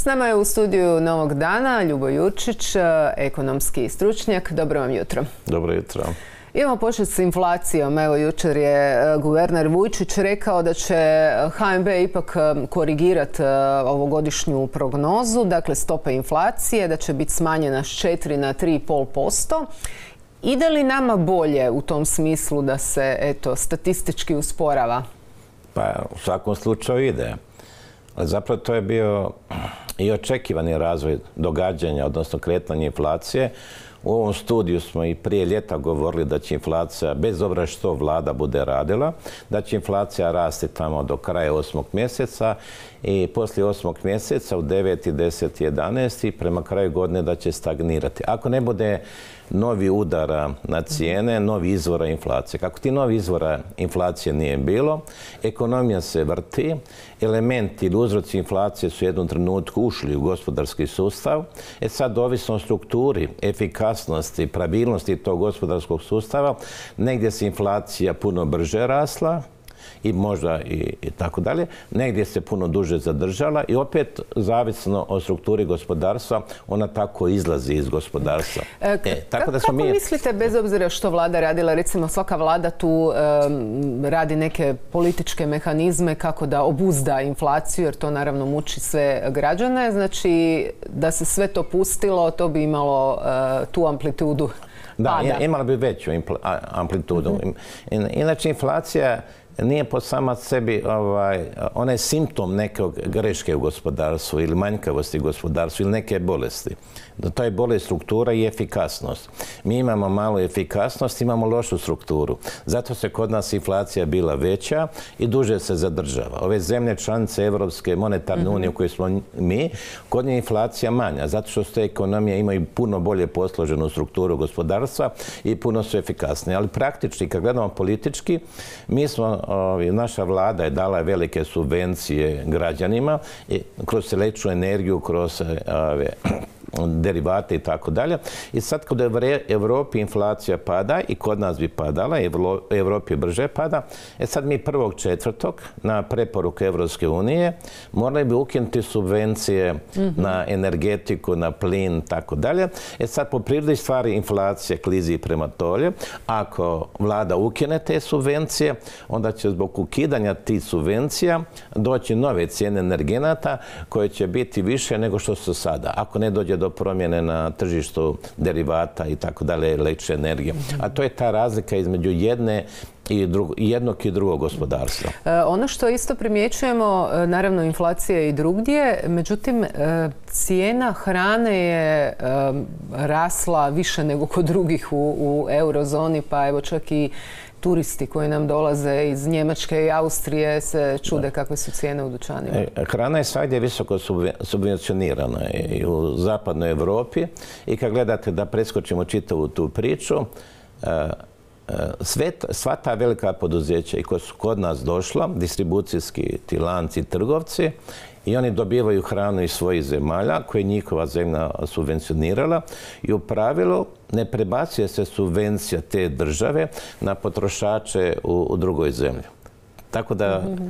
S nama je u studiju Novog dana Ljubo Jurčić, ekonomski stručnjak. Dobro vam jutro. Dobro jutro. Idemo početi s inflacijom. Evo, jučer je e, guverner Vujčić rekao da će HNB ipak e, korigirati e, ovogodišnju prognozu, dakle stope inflacije, da će biti smanjena s 4 na 3,5%. Ide li nama bolje u tom smislu da se, eto, statistički usporava? Pa, u svakom slučaju ide. Zapravo to je bio i očekivani razvoj događanja, odnosno kretanje inflacije. U ovom studiju smo i prije ljeta govorili da će inflacija, bez obzira što vlada bude radila, da će inflacija rasti tamo do kraja osmog mjeseca i poslije osmog mjeseca u 9. 10. 11. prema kraju godine da će stagnirati. Ako ne bude novi udara na cijene, novi izvora inflacije. Kako ti novi izvora inflacije nije bilo, ekonomija se vrti, elementi ili uzroci inflacije su u jednom trenutku ušli u gospodarski sustav. E sad, ovisno o strukturi, efikasnosti, pravilnosti tog gospodarskog sustava, negdje se inflacija puno brže rasla, i možda i, tako dalje. Negdje se puno duže zadržala i opet zavisno o strukturi gospodarstva ona tako izlazi iz gospodarstva. E, e tako da kako mislite, bez obzira što vlada radila, recimo svaka vlada tu radi neke političke mehanizme kako da obuzda inflaciju, jer to naravno muči sve građane. Znači, da se sve to pustilo, to bi imalo e, tu amplitudu da, imala bi veću amplitudu. Mhm. Inače, inflacija nije po sama sebi, ovaj, ona je simptom nekog greške u gospodarstvu ili manjkavosti u gospodarstvu ili neke bolesti. To je bolest struktura i efikasnost. Mi imamo malu efikasnost, imamo lošu strukturu. Zato se kod nas inflacija bila veća i duže se zadržava. Ove zemlje članice Europske monetarne mhm. unije u kojoj smo mi, kod nje je inflacija manja. Zato što te ekonomije imaju puno bolje posloženu strukturu gospodarstva i puno su efikasnije. Ali praktički, kad gledamo politički, mi smo naša vlada je dala velike subvencije građanima kroz električnu energiju, kroz ove, derivate i tako dalje. I sad kod u Evropi inflacija pada i kod nas bi padala, u Evropi brže pada. E sad mi prvog četvrtog na preporuku Evropske unije morali bi ukinuti subvencije mhm. na energetiku, na plin i tako dalje. E sad po prirodi stvari inflacija klizi prema tolje. Ako vlada ukine te subvencije, onda će zbog ukidanja tih subvencija doći nove cijene energenata koje će biti više nego što su sada. Ako ne dođe do promjene na tržištu derivata i tako dalje, električne energije. A to je ta razlika između jedne i jednog i drugog gospodarstva. E, ono što isto primjećujemo, e, naravno inflacija i drugdje, međutim e, cijena hrane je rasla više nego kod drugih u, u eurozoni, pa evo čak i turisti koji nam dolaze iz Njemačke i Austrije se čude kakve su cijene u dućanima. E, hrana je svagdje visoko subvencionirana i u zapadnoj Europi i kad gledate da preskočimo čitavu tu priču, sva ta velika poduzeća i koja su kod nas došla, distribucijski ti lanci trgovci, i oni dobivaju hranu iz svojih zemalja koje je njihova zemlja subvencionirala i u pravilu ne prebacuje se subvencija te države na potrošače u, drugoj zemlji. Tako da mhm.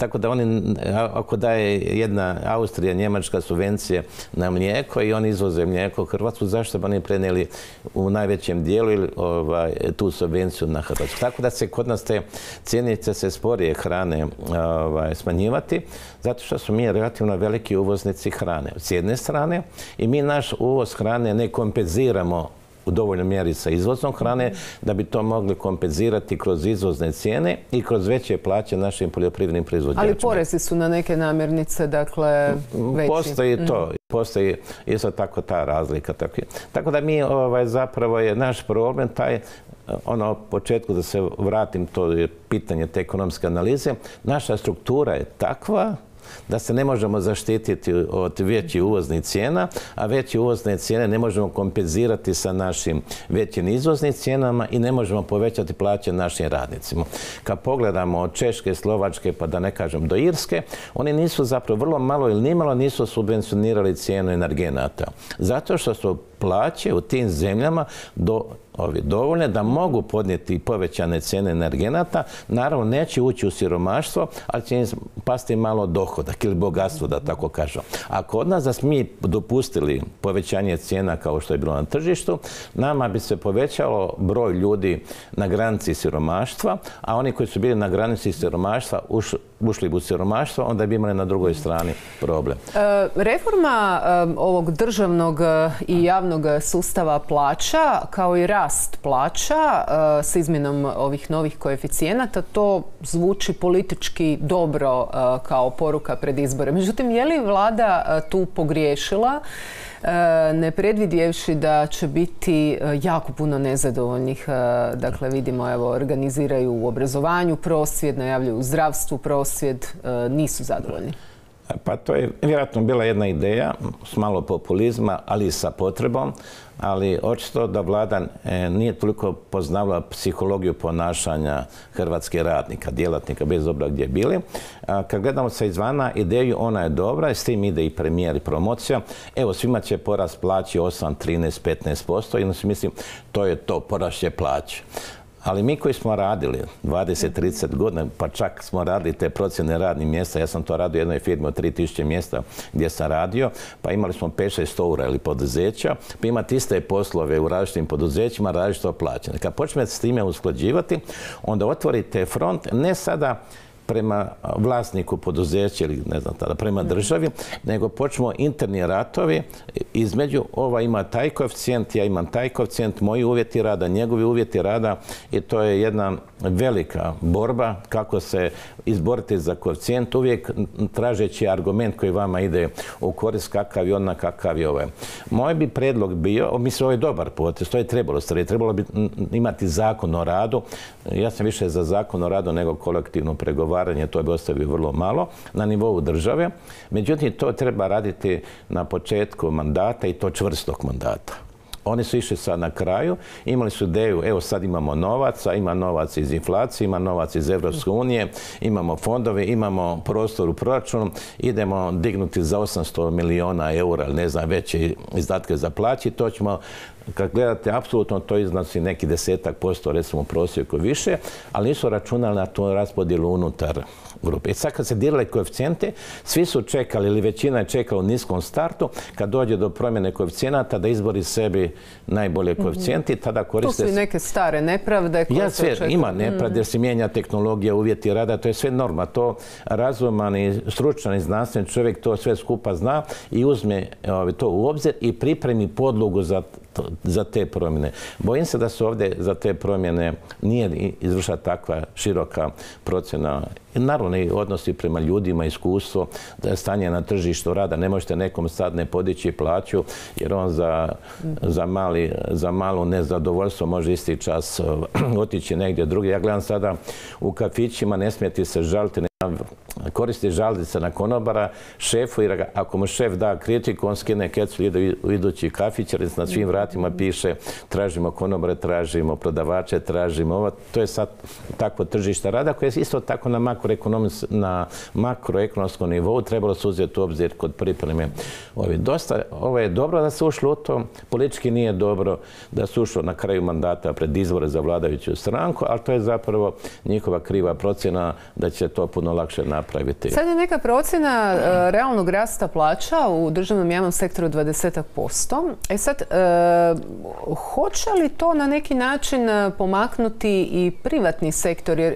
Tako da oni, ako daje jedna Austrija, Njemačka subvencije na mlijeko i oni izvoze mlijeko u Hrvatsku, zašto bi oni prenijeli u najvećem dijelu ovaj, tu subvenciju na Hrvatsku? Tako da se kod nas te cijenice se sporije hrane ovaj, smanjivati, zato što su mi relativno veliki uvoznici hrane. S jedne strane, i mi naš uvoz hrane ne kompenziramo u dovoljnoj mjeri sa izvozom hrane, da bi to mogli kompenzirati kroz izvozne cijene i kroz veće plaće našim poljoprivrednim proizvođačima. Ali porezi su na neke namirnice, dakle, veći. Postoji to. Mhm. Postoji isto tako ta razlika. Tako da mi ovaj, zapravo je naš problem taj ono početku da se vratim, to je pitanje te ekonomske analize, naša struktura je takva da se ne možemo zaštititi od većih uvoznih cijena, a veće uvozne cijene ne možemo kompenzirati sa našim većim izvoznim cijenama i ne možemo povećati plaće našim radnicima. Kad pogledamo od Češke, Slovačke, pa da ne kažem do Irske, oni nisu zapravo vrlo malo ili nimalo nisu subvencionirali cijenu energenata. Zato što su plaće u tim zemljama do ovi dovoljne da mogu podnijeti povećane cijene energenata, naravno neće ući u siromaštvo, ali će im pasti malo dohodak ili bogatstvo, da tako kažem. A kod nas da smo mi dopustili povećanje cijena kao što je bilo na tržištu, nama bi se povećalo broj ljudi na granici siromaštva, a oni koji su bili na granici siromaštva ušli u siromaštvo, onda bi imali na drugoj strani problem. E, reforma e, ovog državnog e, i javnog sustava plaća kao i rast plaća s izmjenom ovih novih koeficijenata, to zvuči politički dobro kao poruka pred izbore. Međutim, je li vlada tu pogriješila? ne predvidjevši da će biti jako puno nezadovoljnih. Dakle, vidimo, evo, organiziraju u obrazovanju prosvjed, najavljuju u zdravstvu prosvjed, nisu zadovoljni. Pa to je vjerojatno bila jedna ideja s malo populizma, ali i sa potrebom, ali očito da vlada e, nije toliko poznavala psihologiju ponašanja hrvatskih radnika, djelatnika, bez obra gdje bili. kad gledamo se izvana, ideju ona je dobra s tim ide i premijer i promocija. Evo, svima će porast plaći 8, 13, 15%. Jedno si mislim, to je to, porast će plaće. Ali mi koji smo radili 20-30 godina, pa čak smo radili te procjene radnih mjesta, ja sam to radio u jednoj firmi od 3000 mjesta gdje sam radio, pa imali smo 5-6 ura ili poduzeća, pa imate iste poslove u različitim poduzećima, različito plaćene. Kad počnete s time usklađivati, onda otvorite front, ne sada prema vlasniku poduzeća ili ne znam tada, prema državi, nego počnemo interni ratovi između ova ima taj koeficijent, ja imam taj koeficijent, moji uvjeti rada, njegovi uvjeti rada i to je jedna velika borba kako se izboriti za koeficijent uvijek tražeći argument koji vama ide u korist kakav je ona, kakav je ovaj. Moj bi predlog bio, mislim ovo je dobar potez, to je trebalo stvari, trebalo bi imati zakon o radu. Ja sam više za zakon o radu nego kolektivno pregovaranje, to bi ostavio vrlo malo na nivou države. Međutim, to treba raditi na početku mandata i to čvrstog mandata. Oni su išli sad na kraju, imali su ideju, evo sad imamo novaca, ima novac iz inflacije, ima novac iz Evropske unije, imamo fondove, imamo prostor u proračunu, idemo dignuti za 800 miliona eura, ne znam, veće izdatke za plaći, to ćemo kad gledate, apsolutno to iznosi neki desetak posto, recimo u prosjeku više, ali nisu računali na tu raspodjelu unutar grupe. I sad kad se dirale koeficijente, svi su čekali, ili većina je čekala u niskom startu, kad dođe do promjene koeficijenata, da izbori sebi najbolje mhm. koeficijenti, tada koriste... Tu su i neke stare nepravde koje ja, sve, Ima nepravde, jer se mijenja tehnologija, uvjeti rada, to je sve norma. To razuman i stručan i znanstveni čovjek to sve skupa zna i uzme ovaj, to u obzir i pripremi podlogu za za te promjene. Bojim se da su ovdje za te promjene nije izvršena takva široka procjena. Naravno i odnosi prema ljudima, iskustvo, da je stanje na tržištu rada. Ne možete nekom sad ne podići plaću jer on za, za, mali, za malu nezadovoljstvo može isti čas otići negdje drugi. Ja gledam sada u kafićima, ne smijeti se žaliti, koristi žaldica na konobara šefu i ako mu šef da kritiku, on skine kecu ide u idući kafić, jer na svim vratima piše tražimo konobare, tražimo prodavače, tražimo ovo. To je sad takvo tržište rada koje je isto tako na, na makroekonomskom nivou trebalo se uzeti u obzir kod pripreme. Ovi. Dosta, ovo je dobro da se ušlo u to, politički nije dobro da se ušlo na kraju mandata pred izbore za vladajuću stranku, ali to je zapravo njihova kriva procjena da će to puno lakše napraviti. Sad je neka procjena e, realnog rasta plaća u državnom javnom sektoru 20%. E sad, e, hoće li to na neki način e, pomaknuti i privatni sektor? Jer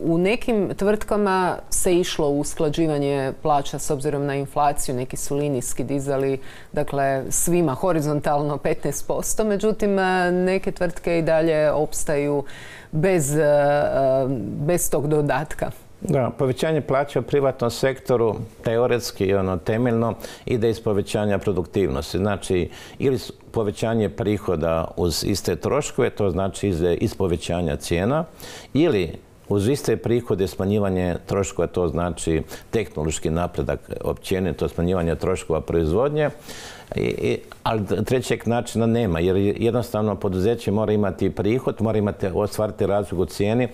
u nekim tvrtkama se išlo u usklađivanje plaća s obzirom na inflaciju. Neki su linijski dizali, dakle, svima horizontalno 15%. Međutim, neke tvrtke i dalje opstaju bez, bez tog dodatka. Da, povećanje plaća u privatnom sektoru teoretski i ono temeljno ide iz povećanja produktivnosti. Znači, ili povećanje prihoda uz iste troškove, to znači iz, povećanja cijena, ili uz iste prihode smanjivanje troškova, to znači tehnološki napredak općenito, smanjivanje troškova proizvodnje, ali trećeg načina nema, jer jednostavno poduzeće mora imati prihod, mora imati ostvariti razliku u cijeni,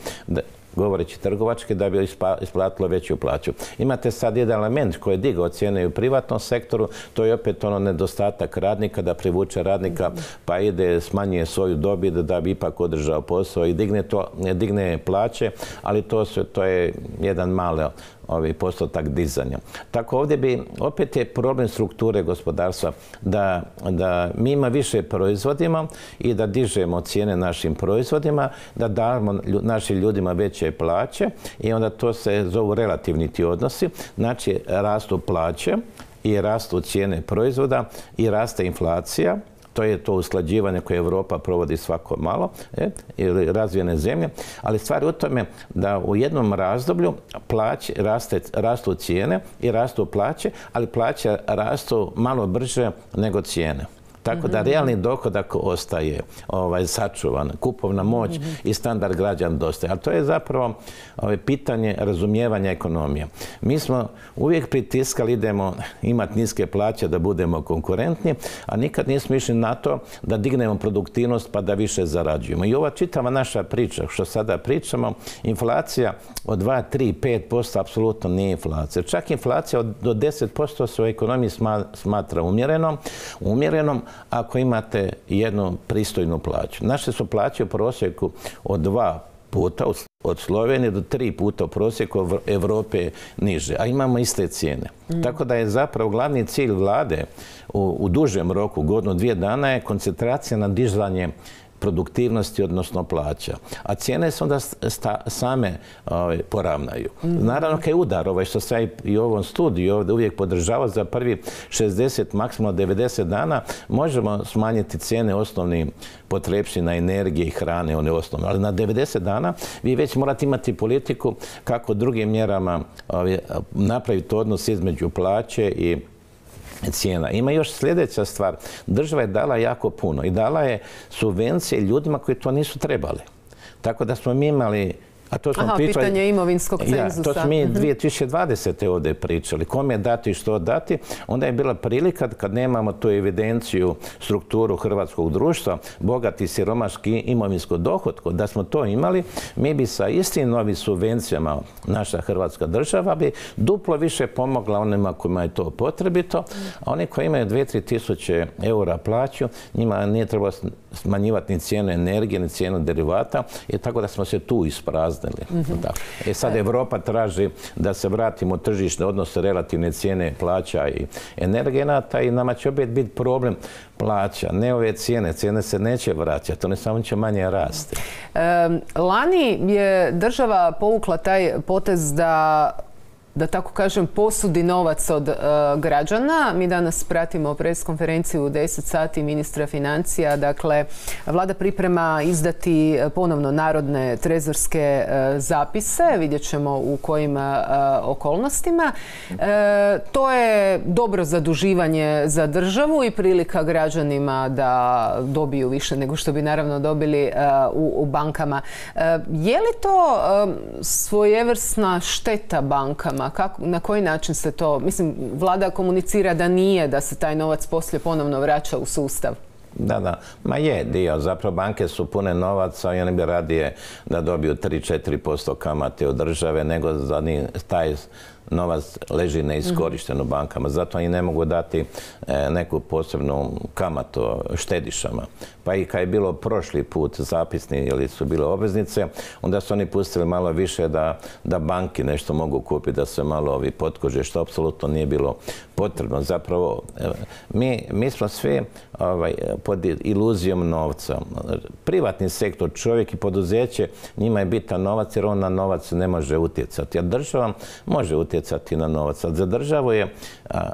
govoreći trgovački, da bi isplatilo veću plaću. Imate sad jedan element koji je digao cijene u privatnom sektoru, to je opet ono nedostatak radnika, da privuče radnika pa ide, smanjuje svoju dobit da bi ipak održao posao i digne, plaće, ali to, to je jedan mali ovaj postotak dizanja. Tako ovdje bi, opet je problem strukture gospodarstva da, da mi ima više proizvodima i da dižemo cijene našim proizvodima, da damo našim ljudima veće plaće i onda to se zovu relativni ti odnosi. Znači, rastu plaće i rastu cijene proizvoda i raste inflacija to je to usklađivanje koje Europa provodi svako malo, e, ili razvijene zemlje, ali stvar je u tome da u jednom razdoblju plaće, raste, rastu cijene i rastu plaće, ali plaće rastu malo brže nego cijene. Tako da realni dohodak ostaje ovaj, sačuvan, kupovna moć i standard građan dostaje. Ali to je zapravo ovaj, pitanje razumijevanja ekonomije. Mi smo uvijek pritiskali, idemo imati niske plaće da budemo konkurentni, a nikad nismo išli na to da dignemo produktivnost pa da više zarađujemo. I ova čitava naša priča, što sada pričamo, inflacija od 2, 3, 5% apsolutno nije inflacija. Čak inflacija do 10% se u ekonomiji smatra umjerenom, umjerenom, ako imate jednu pristojnu plaću. Naše su plaće u prosjeku od dva puta od Slovenije do tri puta u prosjeku Europe niže, a imamo iste cijene. Mm. Tako da je zapravo glavni cilj vlade u, u dužem roku, godinu, dvije dana, je koncentracija na dizanje produktivnosti, odnosno plaća. A cijene se onda same ovaj, poravnaju. Naravno, kaj udar, ovaj, što se i u ovom studiju ovdje uvijek podržava za prvi 60, maksimalno 90 dana, možemo smanjiti cijene osnovnih potrebština energije i hrane, one osnovne. Ali na 90 dana vi već morate imati politiku kako drugim mjerama ovaj, napraviti odnos između plaće i cijena. Ima još sljedeća stvar. Država je dala jako puno i dala je subvencije ljudima koji to nisu trebali. Tako da smo mi imali a to smo Aha, pitanje imovinskog cenzusa. Ja, to smo mi 2020. Mhm. ovdje pričali. Kome dati što dati? Onda je bila prilika kad nemamo tu evidenciju, strukturu hrvatskog društva, bogati, siromaški, imovinsko dohodko, da smo to imali, mi bi sa istim novim subvencijama naša hrvatska država bi duplo više pomogla onima kojima je to potrebito, a oni koji imaju 2-3 tisuće eura plaću, njima nije trebalo smanjivati ni cijenu energije, ni cijenu derivata i tako da smo se tu ispraznili. Mm E sad Europa traži da se vratimo u tržišne odnose relativne cijene plaća i energenata i nama će opet biti problem plaća, ne ove cijene. Cijene se neće vraćati, one samo će manje rasti. lani je država povukla taj potez da da tako kažem, posudi novac od e, građana. Mi danas pratimo pres konferenciju u 10 sati ministra financija. Dakle, vlada priprema izdati ponovno narodne trezorske e, zapise. Vidjet ćemo u kojim e, okolnostima. To je dobro zaduživanje za državu i prilika građanima da dobiju više nego što bi naravno dobili u, u bankama. Je li to svojevrsna šteta bankama? Kako, na koji način se to, mislim, vlada komunicira da nije, da se taj novac poslije ponovno vraća u sustav? Da, da. Ma je dio. Zapravo banke su pune novaca i oni bi radije da dobiju 3-4% kamate od države nego za taj novac leži neiskorišten u bankama. Zato oni ne mogu dati e, neku posebnu kamatu štedišama. Pa i kad je bilo prošli put zapisni ili su bile obveznice, onda su oni pustili malo više da, da banki nešto mogu kupiti, da se malo ovi potkože, što apsolutno nije bilo potrebno. Zapravo, mi, mi smo svi ovaj, pod iluzijom novca. Privatni sektor, čovjek i poduzeće, njima je bitan novac jer on na novac ne može utjecati. A država može utjecati na novac. Za državu, je,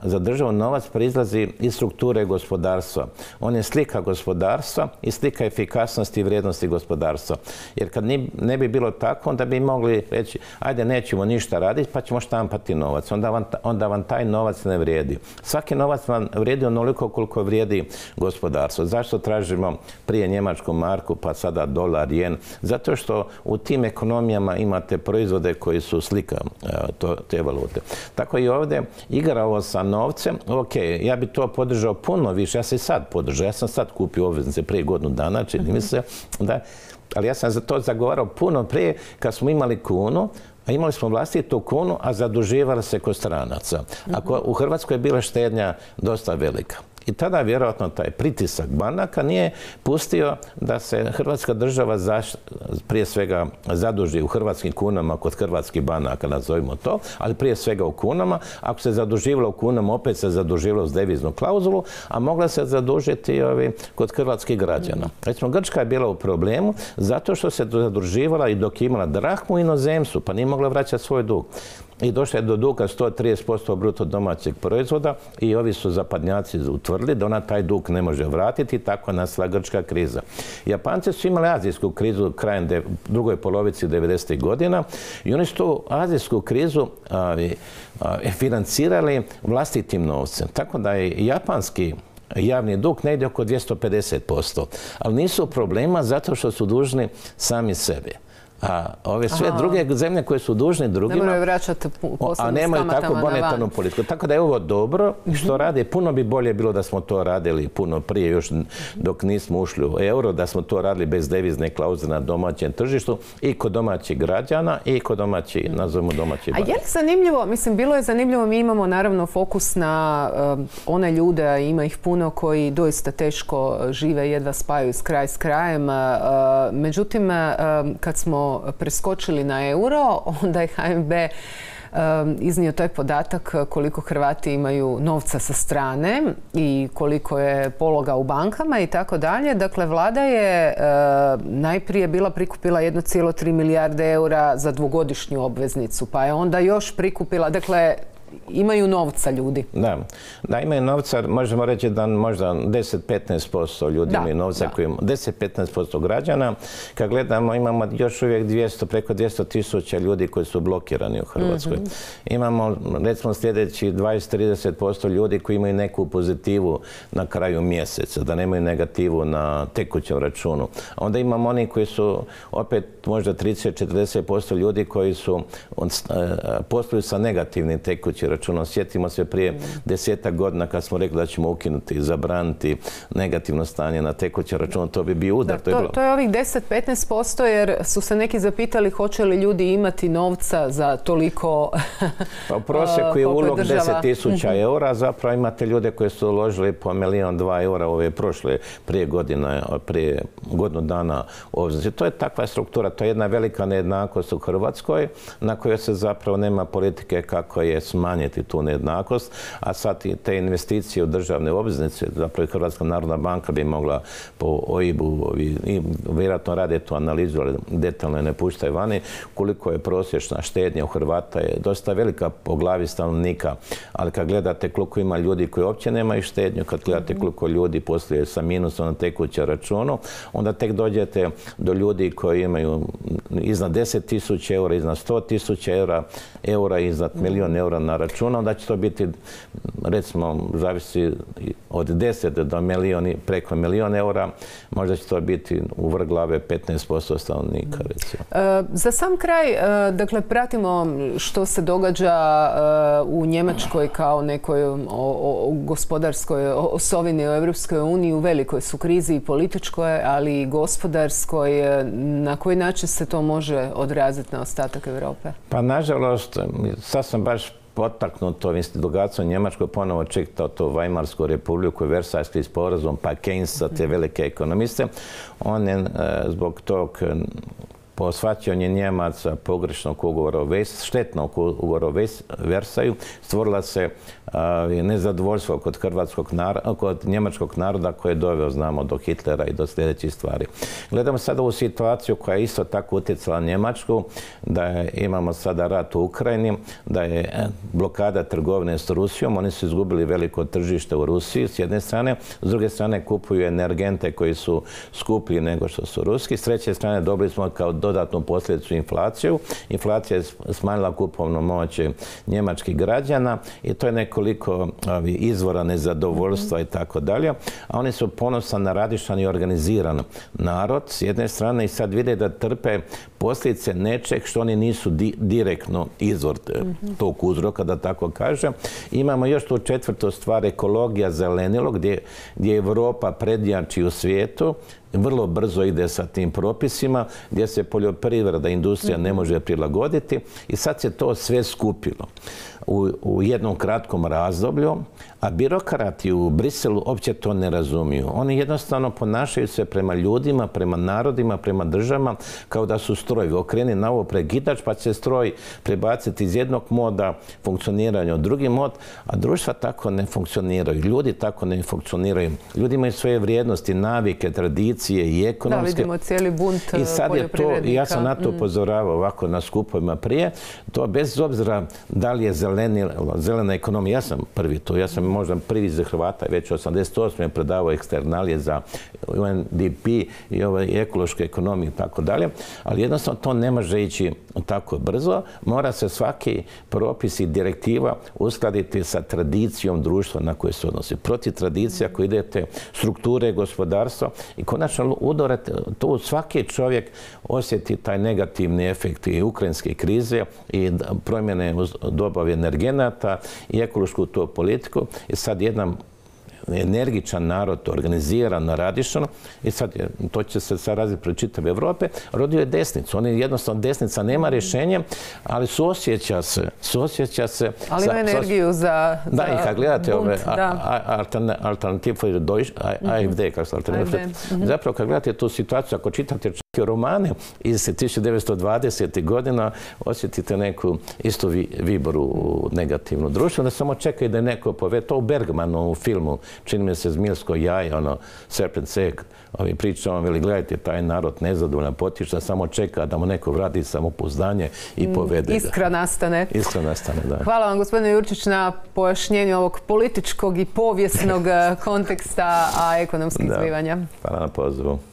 za novac proizlazi iz strukture gospodarstva. On je slika gospodarstva i slika efikasnosti i vrijednosti gospodarstva. Jer kad ne bi bilo tako, onda bi mogli reći, ajde, nećemo ništa raditi, pa ćemo štampati novac. Onda vam, vam taj novac ne vrijedi. Svaki novac vam vrijedi onoliko koliko vrijedi gospodarstvo. Zašto tražimo prije njemačku marku, pa sada dolar, jen? Zato što u tim ekonomijama imate proizvode koji su slika te valute. Tako i ovdje igra ovo sa novcem, ok, ja bi to podržao puno više, ja se i sad podržao, ja sam sad kupio obveznice prije godinu dana, čini mi se, da, ali ja sam za to zagovarao puno prije kad smo imali kunu, a imali smo vlastitu kunu, a zaduživali se kod stranaca. Ako u Hrvatskoj je bila štednja dosta velika. I tada vjerojatno taj pritisak banaka nije pustio da se Hrvatska država prije svega zaduži u hrvatskim kunama kod hrvatskih banaka, nazovimo to, ali prije svega u kunama. Ako se zaduživalo u kunama, opet se zaduživalo s deviznu klauzulu, a mogla se zadužiti ovi, kod hrvatskih građana. Recimo, Grčka je bila u problemu zato što se zaduživala i dok imala drahmu u inozemstvu, pa nije mogla vraćati svoj dug i došla je do duga 130% bruto domaćeg proizvoda i ovi su zapadnjaci utvrdili da ona taj dug ne može vratiti, tako je nastala grčka kriza. Japanci su imali azijsku krizu krajem drugoj polovici 90. godina i oni su tu azijsku krizu financirali vlastitim novcem. Tako da je japanski javni dug negdje oko 250%. Ali nisu problema zato što su dužni sami sebi. A ove sve druge zemlje koje su dužne drugima... Ne vraćati A nemaju tako monetarnu politiku. Tako da je ovo dobro što mhm. rade. Puno bi bolje bilo da smo to radili puno prije, još dok nismo ušli u euro, da smo to radili bez devizne klauze na domaćem tržištu i kod domaćih građana i kod domaćih, nazovimo domaćih A je li zanimljivo, mislim, bilo je zanimljivo, mi imamo naravno fokus na um, one ljude, a ima ih puno koji doista teško žive, jedva spaju s kraj s krajem. Uh, međutim, uh, kad smo preskočili na euro, onda je HNB iznio taj podatak koliko Hrvati imaju novca sa strane i koliko je pologa u bankama i tako dalje. Dakle, vlada je najprije bila prikupila 1,3 milijarde eura za dvogodišnju obveznicu, pa je onda još prikupila, dakle, imaju novca ljudi. Da, da imaju novca, možemo reći da možda 10-15% ljudi imaju novca, 10-15% građana. Kad gledamo, imamo još uvijek 200, preko 200 tisuća ljudi koji su blokirani u Hrvatskoj. Mhm. Imamo, recimo, sljedeći 20-30% ljudi koji imaju neku pozitivu na kraju mjeseca, da nemaju negativu na tekućem računu. Onda imamo oni koji su, opet, možda 30-40% ljudi koji su posluju sa negativnim tekućim računom. Sjetimo se prije desetak godina kad smo rekli da ćemo ukinuti, zabraniti negativno stanje na tekuće račun, to bi bio udar. to, je to je ovih 10-15% jer su se neki zapitali hoće li ljudi imati novca za toliko Pa u prosjeku je ulog 10.000 mhm. eura, zapravo imate ljude koji su uložili po milijon, dva eura ove prošle prije godine, prije godinu dana ovdje. To je takva struktura, to je jedna velika nejednakost u Hrvatskoj na kojoj se zapravo nema politike kako je smanjiti smanjiti tu nejednakost, a sad te investicije u državne obveznice, zapravo Hrvatska narodna banka bi mogla po OIB-u, i vjerojatno rade tu analizu, ali detaljno ne puštaju vani, koliko je prosječna štednja u Hrvata je dosta velika po glavi stanovnika, ali kad gledate koliko ima ljudi koji uopće nemaju štednju, kad gledate koliko ljudi poslije sa minusom na tekuće računu, onda tek dođete do ljudi koji imaju iznad 10.000 eura, iznad 100.000 eura, eura, iznad milijon eura na računa, onda će to biti, recimo, zavisi od 10 do milijoni, preko milijona eura, možda će to biti u vrh glave 15% stanovnika, recimo. E, za sam kraj, e, dakle, pratimo što se događa e, u Njemačkoj kao nekoj gospodarskoj osovini u Europskoj uniji, u velikoj su krizi i političkoj, ali i gospodarskoj. Na koji način se to može odraziti na ostatak Europe? Pa, nažalost, sad sam baš potaknuto događa u Njemačkoj ponovo čitao to Weimarsku republiku, Versajski sporazum, pa Keynesa, te velike ekonomiste. On je e, zbog tog po Njemaca pogrešnog ugovora o štetnog ugovora o Versaju, stvorila se nezadovoljstvo kod hrvatskog naroda, kod njemačkog naroda koje je doveo, znamo, do Hitlera i do sljedećih stvari. Gledamo sada ovu situaciju koja je isto tako utjecala Njemačku, da imamo sada rat u Ukrajini, da je e, blokada trgovine s Rusijom, oni su izgubili veliko tržište u Rusiji s jedne strane, s druge strane kupuju energente koji su skuplji nego što su ruski, s treće strane dobili smo kao do dodatnu posljedicu inflaciju. Inflacija je smanjila kupovnu moć njemačkih građana i to je nekoliko izvora nezadovoljstva i tako dalje. A oni su ponosan na radišan i organiziran narod s jedne strane i sad vide da trpe posljedice nečeg što oni nisu direktno izvor tog uzroka, da tako kažem. Imamo još tu četvrtu stvar, ekologija zelenilo, gdje, gdje Europa prednjači u svijetu, vrlo brzo ide sa tim propisima, gdje se poljoprivreda, industrija ne može prilagoditi i sad se to sve skupilo u, u jednom kratkom razdoblju, a birokrati u Briselu uopće to ne razumiju. Oni jednostavno ponašaju se prema ljudima, prema narodima, prema državama kao da su strojevi. Okreni na ovo pregidač pa će stroj prebaciti iz jednog moda funkcioniranja u drugi mod, a društva tako ne funkcioniraju. Ljudi tako ne funkcioniraju. Ljudi imaju svoje vrijednosti, navike, tradicije i ekonomske. Da, vidimo cijeli bunt I sad je to, ja sam na to mm. upozoravao ovako na skupovima prije, to bez obzira da li je zelena ekonomija, ja sam prvi to, ja sam možda prvi za Hrvata, već 88. predavao eksternalije za UNDP i ovaj, ekološku ekonomiju i tako dalje, ali jednostavno to ne može ići tako brzo. Mora se svaki propis i direktiva uskladiti sa tradicijom društva na koje se odnosi. Protiv tradicija ako idete strukture gospodarstva i konačno udorete, tu svaki čovjek osjeti taj negativni efekt i ukrajinske krize i promjene u dobavi energenata i ekološku tu politiku. I sad jedna energičan narod, organiziran, radišan i sad to će se sad raziti pred čitave Evrope, rodio je desnicu. On je jednostavno desnica, nema rješenja, ali suosjeća se, suosjeća se... Ali ima energiju za, Da, i kad gledate ove alternativ for AFD, kako se mhm. zapravo kad gledate tu situaciju, ako čitate romane iz 1920. godina osjetite neku istu viboru negativnu društvu, da samo čekaju da je neko pove. To u Bergmanu u filmu, čini mi se Zmilsko jaje, ono, Serpent Egg, ovi pričamo, veli, gledajte, taj narod nezadovoljna potišta, samo čeka da mu neko vrati samopouzdanje i mm, povede Iskra nastane. Iskra nastane, da. Hvala vam, gospodine Jurčić, na pojašnjenju ovog političkog i povijesnog konteksta, a ekonomskih zbivanja. Hvala na pozivu.